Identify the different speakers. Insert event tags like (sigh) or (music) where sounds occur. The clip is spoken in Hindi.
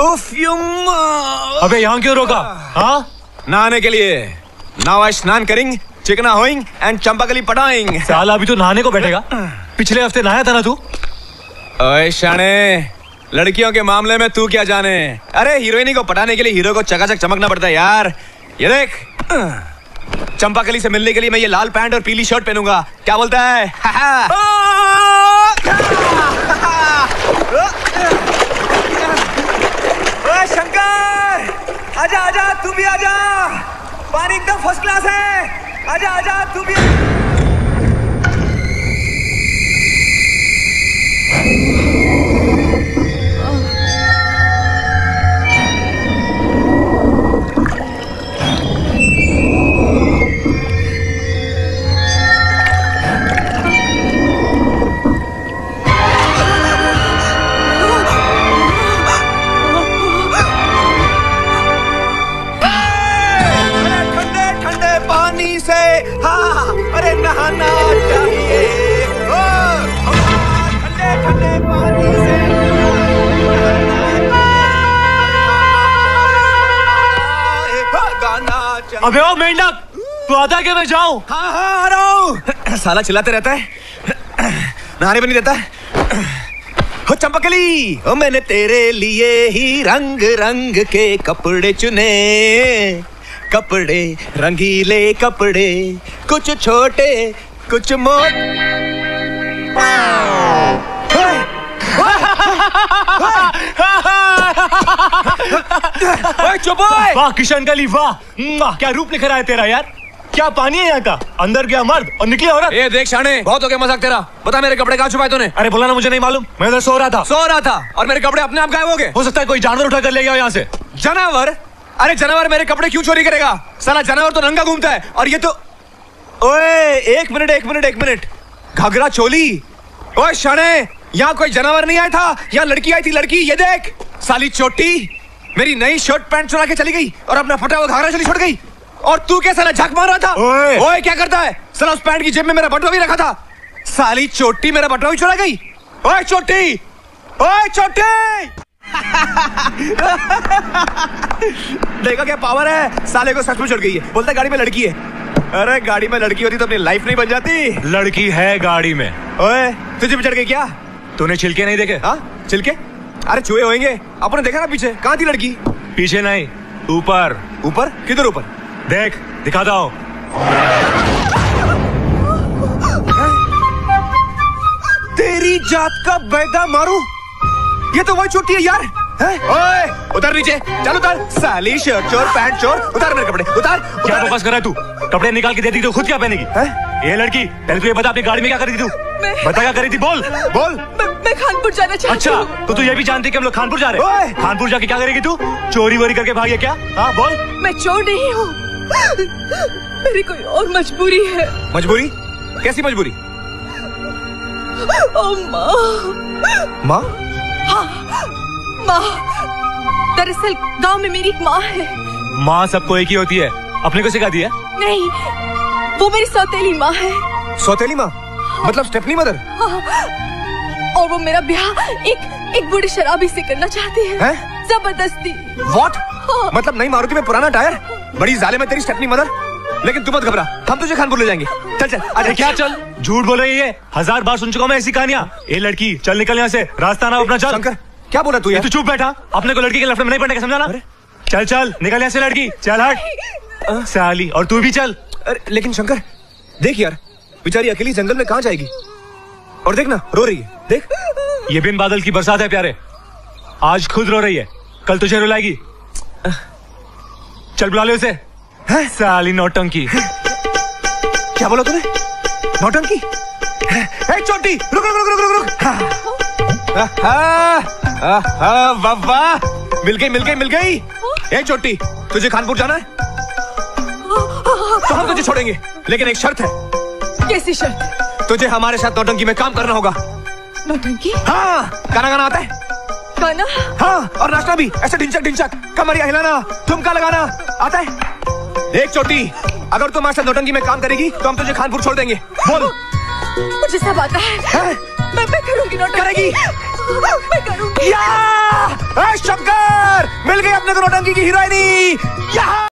Speaker 1: उफ
Speaker 2: अबे यहाँ क्यों रोका? हाँ?
Speaker 1: नहाने के लिए। नाव स्नान करेंगे। चिकना होइंग एंड चंपाकली पटाएँगे
Speaker 2: साला अभी तो नहाने को बैठेगा। पिछले हफ़्ते नहाया था ना तू?
Speaker 1: ओए शाने लड़कियों के मामले में तू क्या जाने? अरे हीरोइनी को पटाने के लिए हीरो को चकाचक चमकना पड़ता है यार। ये देख। चंपाकली से मिलने के लिए मैं ये लाल पैंट और पीली शर्ट पहनूँगा। क्या बोलता है (laughs) ओए शंकर आजा आजा तू भी आजा पानी एकदम फ़र्स्ट क्लास है आजा आजा तू भी
Speaker 2: अबे ओ मेंढक तू आता कि मैं जाऊँ।
Speaker 1: हाँ हाँ आ रहा हूँ। साला चिल्लाते रहता है। नहाने भी नहीं देता। हो, चंपकली। ओ, मैंने तेरे लिए ही रंग रंग के कपड़े चुने। कपड़े, रंगीले कपड़े। कुछ छोटे, कुछ मोटे। चुप
Speaker 2: वाह किशन कली वाह। वाह क्या रूप निखरा है तेरा यार? क्या पानी है यहाँ का? अंदर गया मर्द और निकली औरत।
Speaker 1: ए देख शाने बहुत हो गया मज़ाक तेरा। बता मेरे कपड़े कहाँ छुपाए तूने?
Speaker 2: अरे बोला ना मुझे नहीं मालूम। मैं उधर सो रहा था।
Speaker 1: सो रहा था और मेरे कपड़े अपने आप गायब हो गए।
Speaker 2: हो सकता है कोई जानवर उठा कर ले गया यहाँ से।
Speaker 1: जानवर? अरे जानवर मेरे कपड़े क्यों चोरी करेगा? साला जानवर तो नंगा घूमता है और ये तो ओए एक मिनट एक मिनट एक मिनट। घाघरा चोली। ओए शाने। यहाँ कोई जानवर नहीं आया था? यहाँ लड़की आई थी लड़की ये देख। साली चोटी मेरी नई शर्ट पैंट चुरा के चली गई और अपना फटा हुआ घाघरा चली छोड़ गई। और तू क्या साला झक मार रहा था?
Speaker 2: ओए!
Speaker 1: ओए क्या करता है? साला उस पैंट की जेब में मेरा बटुआ भी रखा था। साली चोटी मेरा बटुआ भी चुरा गई। ओए चोटी! ओए चोटी! देखा क्या पावर है। साले को सच में चढ़ गई है। बोलता है गाड़ी में लड़की है। अरे गाड़ी में लड़की होती तो अपनी लाइफ नहीं बन जाती।
Speaker 2: लड़की है गाड़ी में।
Speaker 1: ओए तुझे भी चढ़ गई क्या?
Speaker 2: तूने छिलके नहीं देखे?
Speaker 1: हाँ? छिलके? अरे चूहे होंगे आपने देखा ना पीछे? कहाँ थी लड़की?
Speaker 2: पीछे नहीं ऊपर।
Speaker 1: ऊपर? किधर ऊपर?
Speaker 2: देख दिखाता हूँ।
Speaker 1: तेरी जात का बैदा मारू? ये तो वही छोटी है यार हैं? ओए उतर नीचे। चल उतर। साली शर्ट चोर पैंट चोर। उतार मेरे कपड़े। उतार
Speaker 2: क्या बकवास कर रहा है तू? कपड़े निकाल के दे दी तो खुद क्या पहनेगी?
Speaker 1: हैं?
Speaker 2: ये लड़की पहले तू ये बता अपनी गाड़ी में क्या करी थी तू?
Speaker 3: मैं-
Speaker 2: बता क्या करी थी? बोल।
Speaker 1: बोल।
Speaker 3: मैं, खानपुर जाना चाहती
Speaker 2: अच्छा तो तू ये भी जानती कि हम लोग खानपुर जा रहे हैं? खानपुर जाके क्या करेगी तू? चोरी वोरी करके भागे क्या? हाँ बोल।
Speaker 3: मैं चोर नहीं हूँ। मेरी कोई और मजबूरी है।
Speaker 1: मजबूरी? कैसी मजबूरी?
Speaker 3: ओ माँ।
Speaker 1: माँ?
Speaker 3: माँ। दरअसल गाँव में मेरी एक माँ है।
Speaker 2: माँ सबको एक ही होती है। अपने को सिखा दिया
Speaker 3: नहीं वो मेरी सौतेली माँ है।
Speaker 1: सौतेली माँ? मतलब स्टेफनी मदर?
Speaker 3: और वो मेरा ब्याह एक एक बूढ़े शराबी से करना चाहती है।
Speaker 1: हैं?
Speaker 3: ज़बरदस्ती।
Speaker 1: व्हाट
Speaker 3: हाँ।
Speaker 1: मतलब नई मारुति में पुराना टायर? बड़ी जाले में तेरी स्टेफनी मदर। लेकिन तू मत घबरा। हम तुझे खानपुर ले जाएँगे। चल चल
Speaker 2: अरे क्या चल? झूठ बोल रही है। हज़ार बार सुन चुका हूँ मैं ऐसी कहानियाँ। ए लड़की चल निकल यहाँ से। रास्ता ना अपना चल।
Speaker 1: शंकर क्या बोला तू
Speaker 2: ये तू चुप बैठा। अपने को लड़की के लफड़े में नहीं पड़ने का समझा ना चल चल निकल यहाँ से लड़की। चल हट। साली और तू भी चल।
Speaker 1: अरे लेकिन शंकर देख यार। बेचारी अकेली जंगल में कहाँ जाएगी? और देख ना रो रही है। देख।
Speaker 2: ये बिन बादल की बरसात है प्यारे। आज खुद रो रही है। कल तुझे रुलाएगी। चल बुला ले उसे।
Speaker 1: हैं?
Speaker 2: साली नौटंकी।
Speaker 1: क्या बोला तूने? नौटंकी? चोटी? रुक रुक रुक रुक रुक रुक। आहा, आहा, वाह वाह। मिल गई मिल गई मिल गई। ए चोटी तुझे खानपुर जाना है? तो हम तुझे छोड़ेंगे लेकिन एक शर्त है।
Speaker 3: कैसी शर्त?
Speaker 1: तुझे हमारे साथ नौटंकी में काम करना होगा।
Speaker 3: नौटंकी?
Speaker 1: हाँ गाना गाना आता है।
Speaker 3: गाना?
Speaker 1: हाँ और नाचना भी। ऐसे ढिंचक ढिंचक कमरिया हिलाना ठुमका लगाना आता है। देख चोटी अगर तुम हमारे साथ नौटंकी में काम करेगी तो हम तुझे खानपुर छोड़ देंगे। बोल।
Speaker 3: मुझे सब आता है।
Speaker 1: हैं?
Speaker 3: मैं मैं करूँगी नौटंकी।
Speaker 1: करेगी?
Speaker 3: मैं करूँगी।
Speaker 1: या! ए, शंकर! मिल गई अपने को नौटंकी की हीरोइनी।